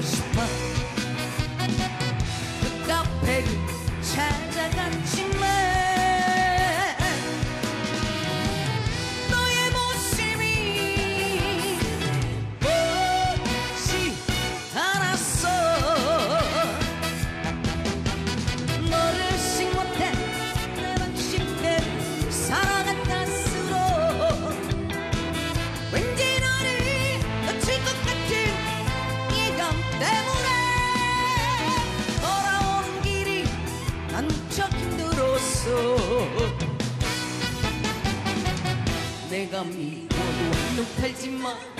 push 때문에 돌아온 길이 난척 힘들었어. 내가 미워도 눈팔지 마.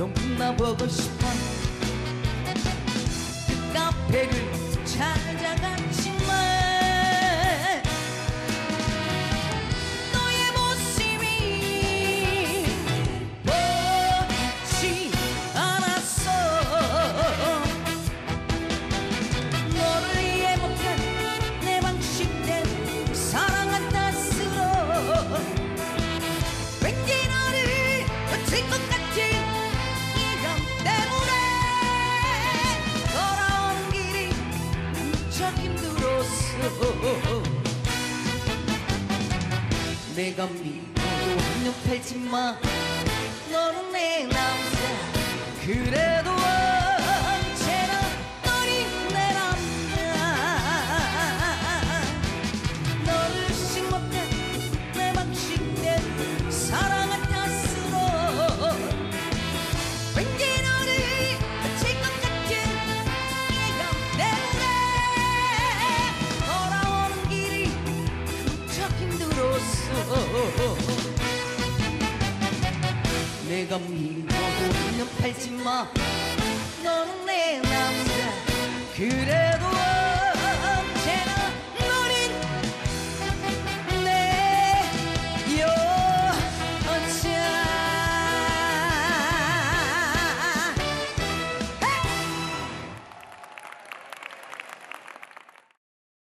동나 보고 싶어. 그 카페를 어, 어. 내가 미워도 한눈 팔지 마 너는 내 남자. 그래. 네가 밀고 있는 팔지마. 너는 내 남자. 그래.